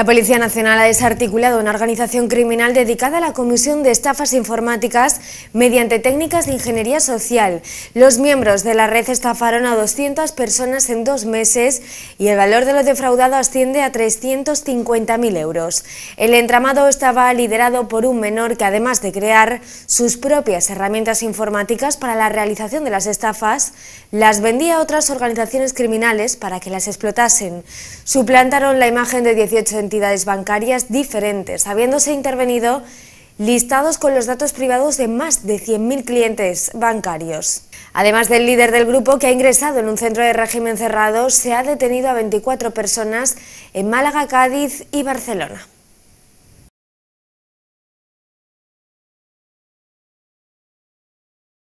La Policía Nacional ha desarticulado una organización criminal dedicada a la comisión de estafas informáticas mediante técnicas de ingeniería social. Los miembros de la red estafaron a 200 personas en dos meses y el valor de lo defraudado asciende a 350.000 euros. El entramado estaba liderado por un menor que además de crear sus propias herramientas informáticas para la realización de las estafas, las vendía a otras organizaciones criminales para que las explotasen. Suplantaron la imagen de 18 entidades bancarias diferentes, habiéndose intervenido listados con los datos privados de más de 100.000 clientes bancarios. Además del líder del grupo que ha ingresado en un centro de régimen cerrado, se ha detenido a 24 personas en Málaga, Cádiz y Barcelona.